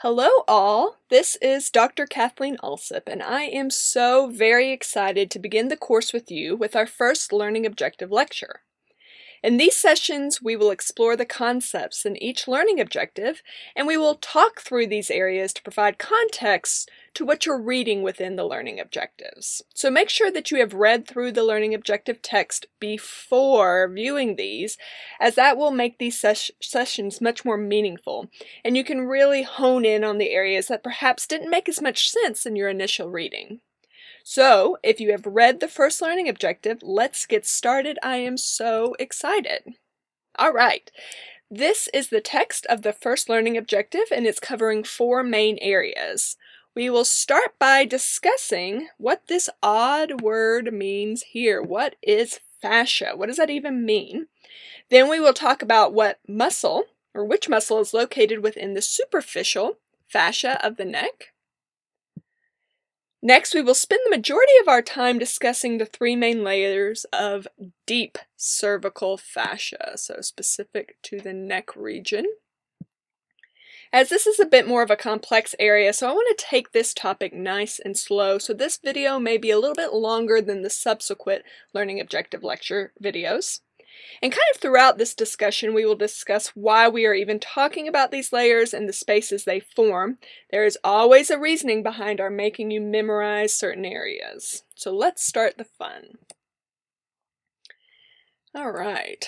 Hello, all. This is Dr. Kathleen Alsip, and I am so very excited to begin the course with you with our first Learning Objective lecture. In these sessions, we will explore the concepts in each learning objective, and we will talk through these areas to provide context to what you're reading within the learning objectives. So make sure that you have read through the learning objective text before viewing these, as that will make these ses sessions much more meaningful, and you can really hone in on the areas that perhaps didn't make as much sense in your initial reading. So, if you have read the first learning objective, let's get started. I am so excited. All right. This is the text of the first learning objective, and it's covering four main areas. We will start by discussing what this odd word means here. What is fascia? What does that even mean? Then we will talk about what muscle, or which muscle is located within the superficial fascia of the neck. Next, we will spend the majority of our time discussing the three main layers of deep cervical fascia, so specific to the neck region. As this is a bit more of a complex area, so I want to take this topic nice and slow, so this video may be a little bit longer than the subsequent Learning Objective Lecture videos. And kind of throughout this discussion, we will discuss why we are even talking about these layers and the spaces they form. There is always a reasoning behind our making you memorize certain areas. So let's start the fun. All right,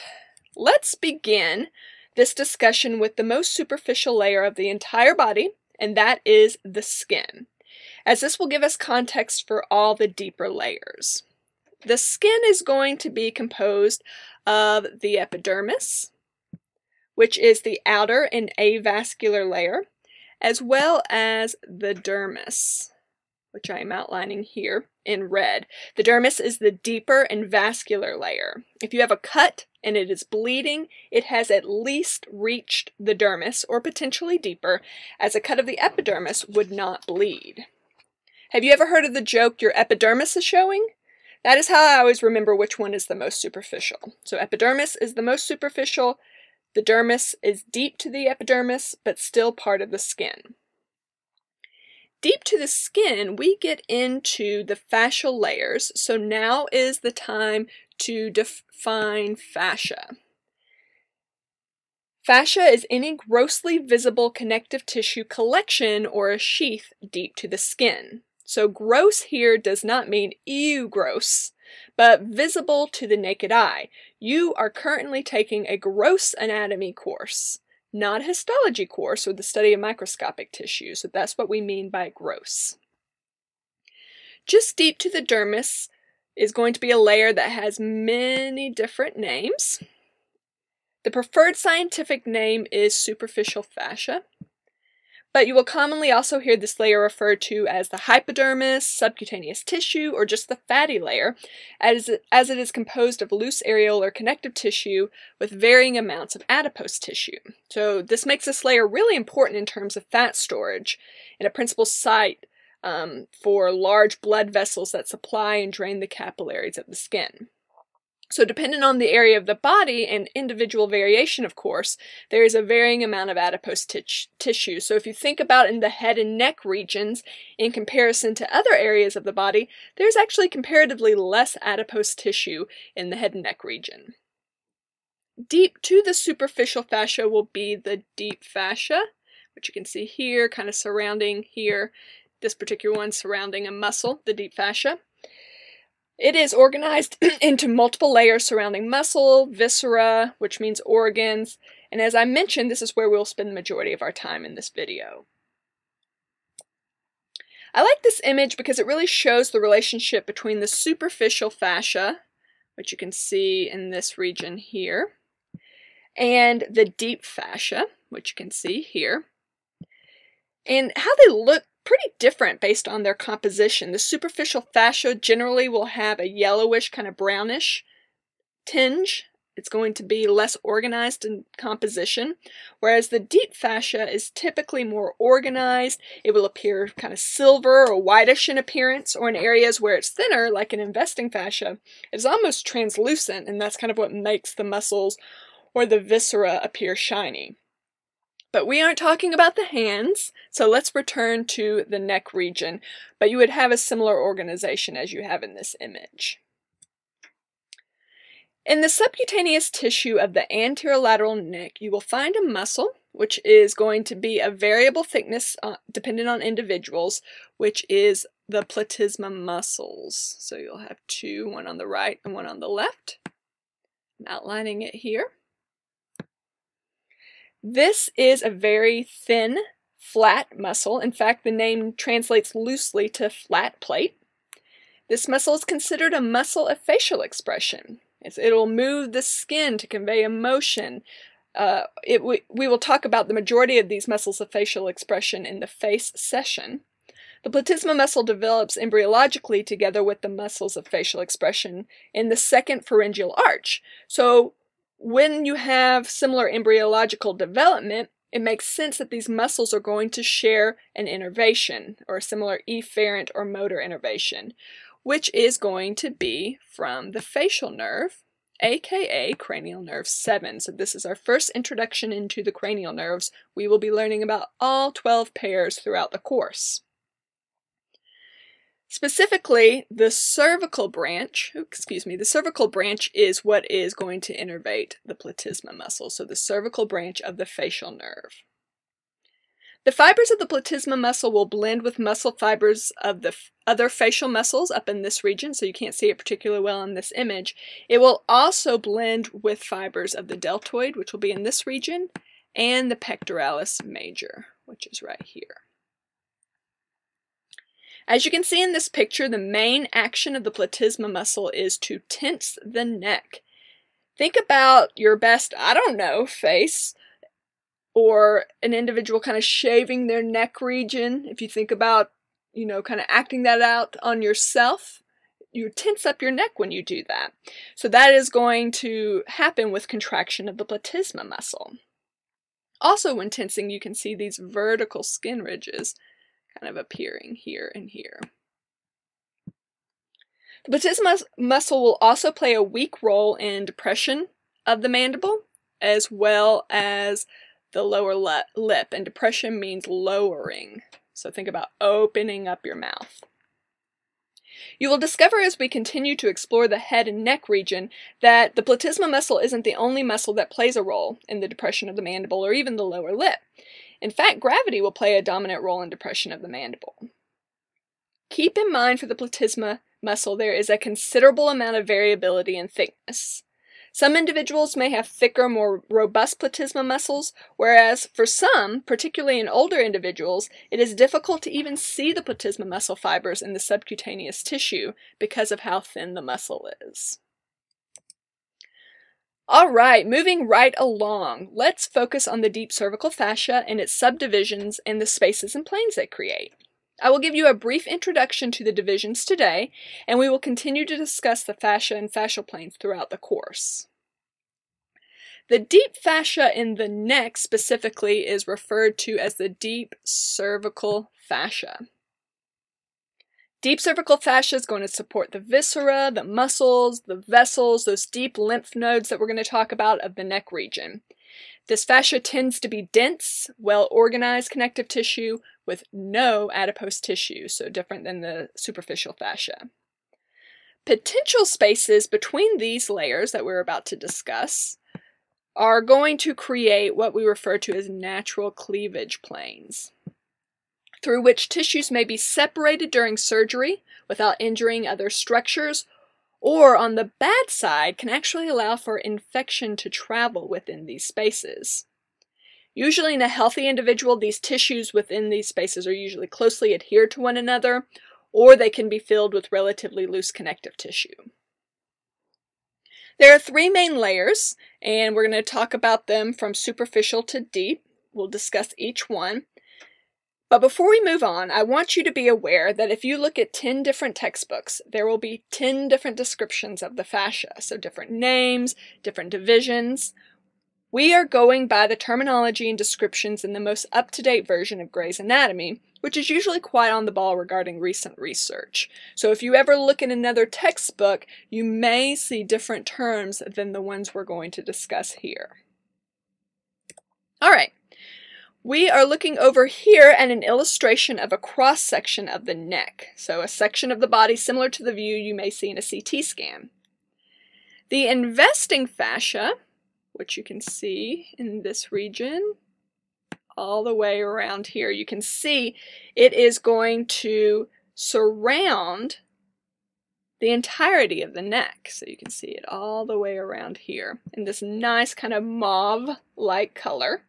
let's begin this discussion with the most superficial layer of the entire body, and that is the skin, as this will give us context for all the deeper layers. The skin is going to be composed of the epidermis, which is the outer and avascular layer, as well as the dermis, which I am outlining here in red. The dermis is the deeper and vascular layer. If you have a cut and it is bleeding, it has at least reached the dermis, or potentially deeper, as a cut of the epidermis would not bleed. Have you ever heard of the joke, your epidermis is showing? That is how I always remember which one is the most superficial. So epidermis is the most superficial, the dermis is deep to the epidermis, but still part of the skin. Deep to the skin, we get into the fascial layers, so now is the time to define fascia. Fascia is any grossly visible connective tissue collection or a sheath deep to the skin. So gross here does not mean ew gross, but visible to the naked eye. You are currently taking a gross anatomy course, not a histology course or the study of microscopic tissue, so that's what we mean by gross. Just deep to the dermis is going to be a layer that has many different names. The preferred scientific name is superficial fascia but you will commonly also hear this layer referred to as the hypodermis, subcutaneous tissue, or just the fatty layer, as as it is composed of loose areolar connective tissue with varying amounts of adipose tissue. So this makes this layer really important in terms of fat storage and a principal site um, for large blood vessels that supply and drain the capillaries of the skin. So depending on the area of the body and individual variation, of course, there is a varying amount of adipose tissue. So if you think about in the head and neck regions in comparison to other areas of the body, there's actually comparatively less adipose tissue in the head and neck region. Deep to the superficial fascia will be the deep fascia, which you can see here, kind of surrounding here, this particular one surrounding a muscle, the deep fascia. It is organized into multiple layers surrounding muscle, viscera, which means organs, and as I mentioned, this is where we'll spend the majority of our time in this video. I like this image because it really shows the relationship between the superficial fascia, which you can see in this region here, and the deep fascia, which you can see here, and how they look pretty different based on their composition. The superficial fascia generally will have a yellowish, kind of brownish tinge. It's going to be less organized in composition, whereas the deep fascia is typically more organized. It will appear kind of silver or whitish in appearance, or in areas where it's thinner, like an investing fascia, it's almost translucent, and that's kind of what makes the muscles or the viscera appear shiny. But we aren't talking about the hands, so let's return to the neck region, but you would have a similar organization as you have in this image. In the subcutaneous tissue of the anterolateral neck, you will find a muscle, which is going to be a variable thickness uh, dependent on individuals, which is the platysma muscles. So you'll have two, one on the right and one on the left. I'm outlining it here. This is a very thin, flat muscle. In fact, the name translates loosely to flat plate. This muscle is considered a muscle of facial expression. It'll move the skin to convey emotion. Uh, it, we, we will talk about the majority of these muscles of facial expression in the face session. The platysma muscle develops embryologically together with the muscles of facial expression in the second pharyngeal arch. So when you have similar embryological development, it makes sense that these muscles are going to share an innervation or a similar efferent or motor innervation, which is going to be from the facial nerve, aka cranial nerve 7. So this is our first introduction into the cranial nerves. We will be learning about all 12 pairs throughout the course. Specifically, the cervical branch, excuse me, the cervical branch is what is going to innervate the platysma muscle, so the cervical branch of the facial nerve. The fibers of the platysma muscle will blend with muscle fibers of the other facial muscles up in this region, so you can't see it particularly well in this image. It will also blend with fibers of the deltoid, which will be in this region, and the pectoralis major, which is right here. As you can see in this picture, the main action of the platysma muscle is to tense the neck. Think about your best, I don't know, face, or an individual kind of shaving their neck region. If you think about, you know, kind of acting that out on yourself, you tense up your neck when you do that. So that is going to happen with contraction of the platysma muscle. Also, when tensing, you can see these vertical skin ridges kind of appearing here and here. The platysma muscle will also play a weak role in depression of the mandible as well as the lower lip. And depression means lowering. So think about opening up your mouth. You will discover as we continue to explore the head and neck region that the platysma muscle isn't the only muscle that plays a role in the depression of the mandible or even the lower lip. In fact, gravity will play a dominant role in depression of the mandible. Keep in mind for the platysma muscle there is a considerable amount of variability in thickness. Some individuals may have thicker, more robust platysma muscles, whereas for some, particularly in older individuals, it is difficult to even see the platysma muscle fibers in the subcutaneous tissue because of how thin the muscle is. All right, moving right along, let's focus on the deep cervical fascia and its subdivisions and the spaces and planes they create. I will give you a brief introduction to the divisions today, and we will continue to discuss the fascia and fascial planes throughout the course. The deep fascia in the neck specifically is referred to as the deep cervical fascia. Deep cervical fascia is going to support the viscera, the muscles, the vessels, those deep lymph nodes that we're going to talk about of the neck region. This fascia tends to be dense, well organized connective tissue with no adipose tissue, so different than the superficial fascia. Potential spaces between these layers that we're about to discuss are going to create what we refer to as natural cleavage planes through which tissues may be separated during surgery without injuring other structures, or on the bad side, can actually allow for infection to travel within these spaces. Usually, in a healthy individual, these tissues within these spaces are usually closely adhered to one another, or they can be filled with relatively loose connective tissue. There are three main layers, and we're going to talk about them from superficial to deep. We'll discuss each one. But before we move on, I want you to be aware that if you look at 10 different textbooks, there will be 10 different descriptions of the fascia, so different names, different divisions. We are going by the terminology and descriptions in the most up-to-date version of Gray's Anatomy, which is usually quite on the ball regarding recent research. So if you ever look in another textbook, you may see different terms than the ones we're going to discuss here. All right, We are looking over here at an illustration of a cross section of the neck, so a section of the body similar to the view you may see in a CT scan. The investing fascia, which you can see in this region, all the way around here, you can see it is going to surround the entirety of the neck. So you can see it all the way around here in this nice kind of mauve-like color.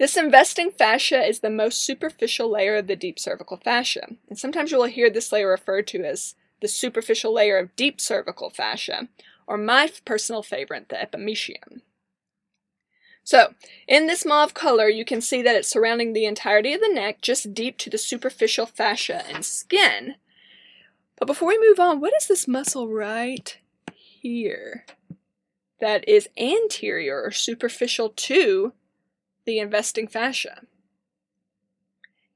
This investing fascia is the most superficial layer of the deep cervical fascia. And sometimes you will hear this layer referred to as the superficial layer of deep cervical fascia, or my personal favorite, the epimysium. So, in this mauve color, you can see that it's surrounding the entirety of the neck, just deep to the superficial fascia and skin. But before we move on, what is this muscle right here that is anterior or superficial to the investing fascia?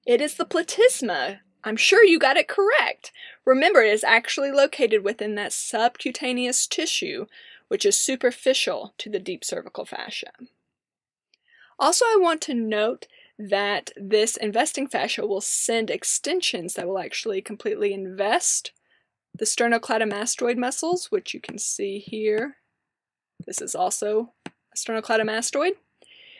It is the platysma. I'm sure you got it correct. Remember, it is actually located within that subcutaneous tissue, which is superficial to the deep cervical fascia. Also, I want to note that this investing fascia will send extensions that will actually completely invest the sternocleidomastoid muscles, which you can see here. This is also a sternocleidomastoid,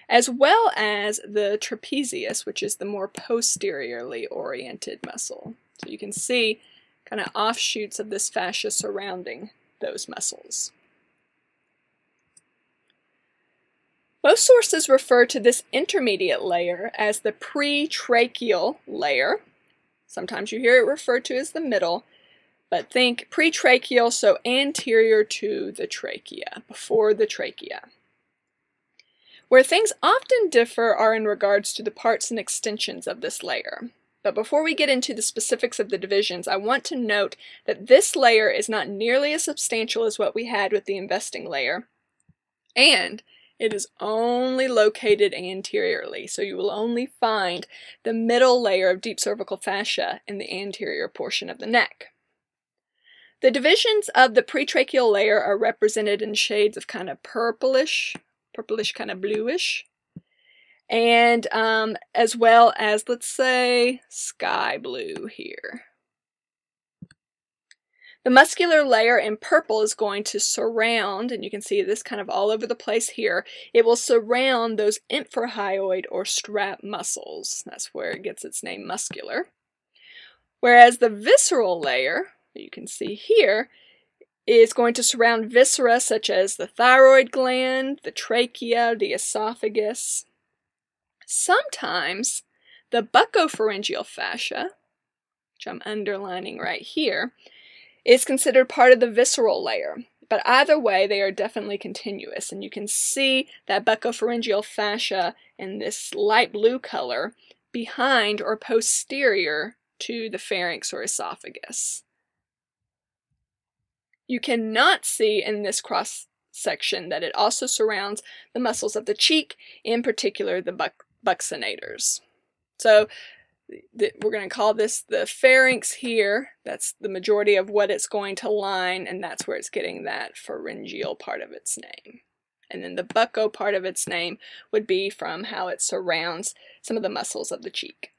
as well as the trapezius, which is the more posteriorly oriented muscle. So you can see kind of offshoots of this fascia surrounding those muscles. Most sources refer to this intermediate layer as the pretracheal layer. Sometimes you hear it referred to as the middle, but think pretracheal, so anterior to the trachea, before the trachea. Where things often differ are in regards to the parts and extensions of this layer. But before we get into the specifics of the divisions, I want to note that this layer is not nearly as substantial as what we had with the investing layer, and it is only located anteriorly, so you will only find the middle layer of deep cervical fascia in the anterior portion of the neck. The divisions of the pretracheal layer are represented in shades of kind of purplish, purplish kind of bluish, and um, as well as, let's say, sky blue here. The muscular layer in purple is going to surround, and you can see this kind of all over the place here, it will surround those infrahyoid or strap muscles. That's where it gets its name muscular. Whereas the visceral layer, you can see here, is going to surround viscera such as the thyroid gland, the trachea, the esophagus. Sometimes the buccopharyngeal fascia, which I'm underlining right here, is considered part of the visceral layer. But either way, they are definitely continuous, and you can see that buccopharyngeal fascia in this light blue color behind or posterior to the pharynx or esophagus. You cannot see in this cross section that it also surrounds the muscles of the cheek, in particular the buccinators. So we're going to call this the pharynx here. That's the majority of what it's going to line, and that's where it's getting that pharyngeal part of its name. And then the bucco part of its name would be from how it surrounds some of the muscles of the cheek.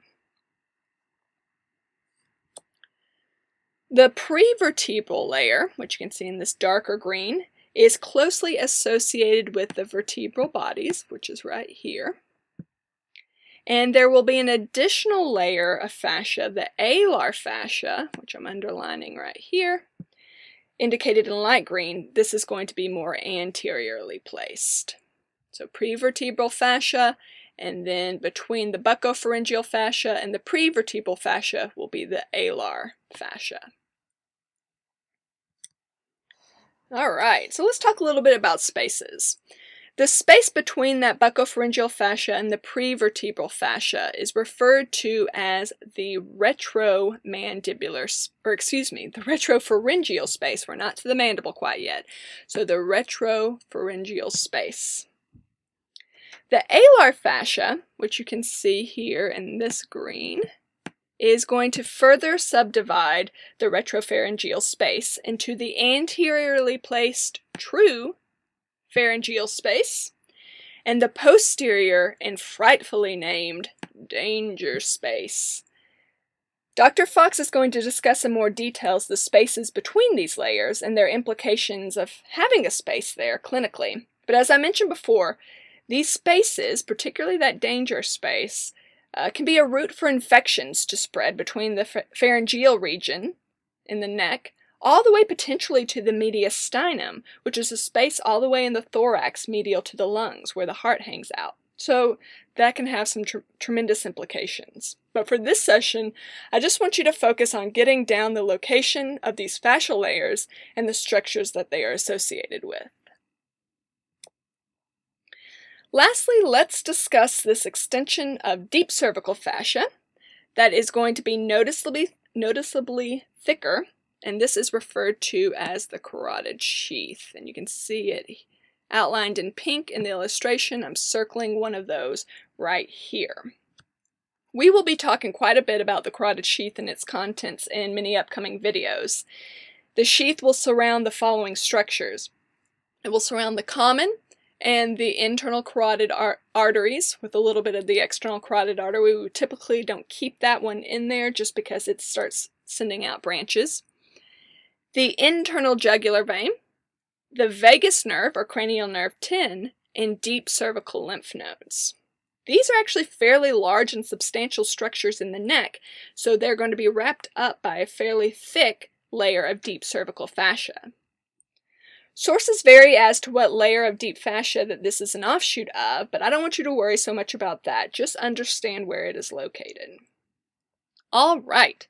The prevertebral layer, which you can see in this darker green, is closely associated with the vertebral bodies, which is right here. And there will be an additional layer of fascia, the alar fascia, which I'm underlining right here, indicated in light green. This is going to be more anteriorly placed. So prevertebral fascia, and then between the buccopharyngeal fascia and the prevertebral fascia will be the alar fascia. All right, so let's talk a little bit about spaces. The space between that buccopharyngeal fascia and the prevertebral fascia is referred to as the retromandibular, or excuse me, the retropharyngeal space. We're not to the mandible quite yet. So the retropharyngeal space. The alar fascia, which you can see here in this green, is going to further subdivide the retropharyngeal space into the anteriorly placed true pharyngeal space, and the posterior and frightfully named danger space. Dr. Fox is going to discuss in more details the spaces between these layers and their implications of having a space there clinically. But as I mentioned before, these spaces, particularly that danger space, uh, can be a route for infections to spread between the pharyngeal region in the neck all the way potentially to the mediastinum, which is a space all the way in the thorax medial to the lungs where the heart hangs out. So that can have some tr tremendous implications. But for this session, I just want you to focus on getting down the location of these fascial layers and the structures that they are associated with. Lastly, let's discuss this extension of deep cervical fascia that is going to be noticeably, noticeably thicker, and this is referred to as the carotid sheath. And you can see it outlined in pink in the illustration. I'm circling one of those right here. We will be talking quite a bit about the carotid sheath and its contents in many upcoming videos. The sheath will surround the following structures. It will surround the common and the internal carotid ar arteries with a little bit of the external carotid artery. We typically don't keep that one in there just because it starts sending out branches. The internal jugular vein, the vagus nerve or cranial nerve 10, and deep cervical lymph nodes. These are actually fairly large and substantial structures in the neck, so they're going to be wrapped up by a fairly thick layer of deep cervical fascia. Sources vary as to what layer of deep fascia that this is an offshoot of, but I don't want you to worry so much about that. Just understand where it is located. All right,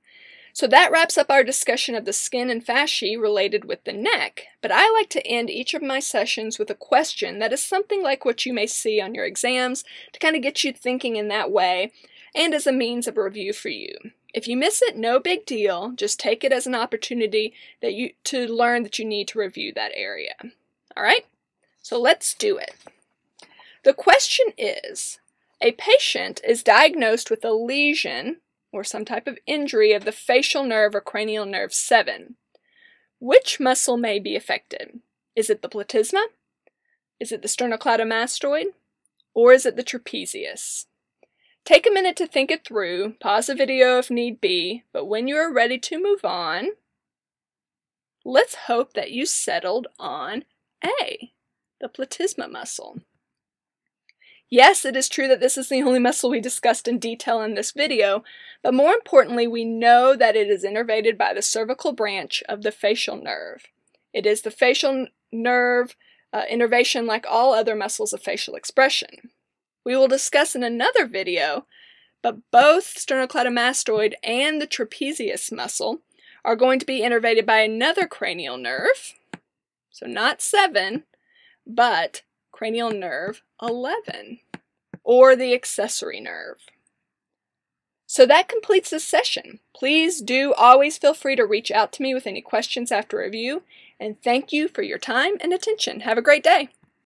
so that wraps up our discussion of the skin and fasciae related with the neck, but I like to end each of my sessions with a question that is something like what you may see on your exams to kind of get you thinking in that way and as a means of review for you. If you miss it, no big deal. Just take it as an opportunity that you to learn that you need to review that area. All right? So let's do it. The question is, a patient is diagnosed with a lesion or some type of injury of the facial nerve or cranial nerve 7. Which muscle may be affected? Is it the platysma? Is it the sternocleidomastoid? Or is it the trapezius? Take a minute to think it through, pause the video if need be, but when you are ready to move on, let's hope that you settled on A, the platysma muscle. Yes, it is true that this is the only muscle we discussed in detail in this video, but more importantly, we know that it is innervated by the cervical branch of the facial nerve. It is the facial nerve uh, innervation like all other muscles of facial expression. We will discuss in another video, but both sternocleidomastoid and the trapezius muscle are going to be innervated by another cranial nerve, so not 7, but cranial nerve 11, or the accessory nerve. So that completes this session. Please do always feel free to reach out to me with any questions after review, and thank you for your time and attention. Have a great day.